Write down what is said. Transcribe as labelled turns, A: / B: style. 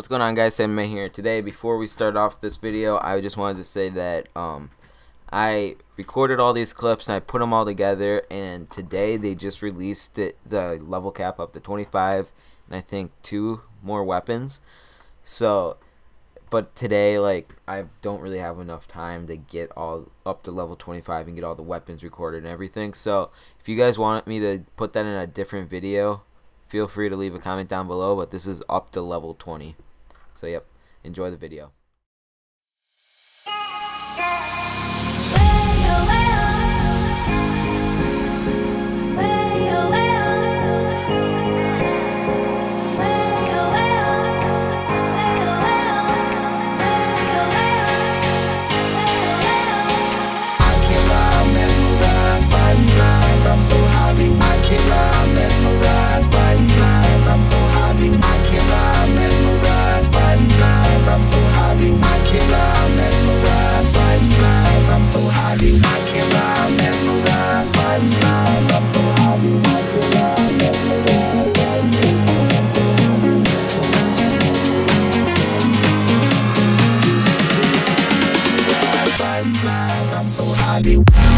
A: What's going on guys, SamDaMan here. Today, before we start off this video, I just wanted to say that um, I recorded all these clips and I put them all together and today they just released it, the level cap up to 25 and I think two more weapons. So, but today, like, I don't really have enough time to get all up to level 25 and get all the weapons recorded and everything. So, if you guys want me to put that in a different video, feel free to leave a comment down below, but this is up to level 20. So, yep, enjoy the video. You.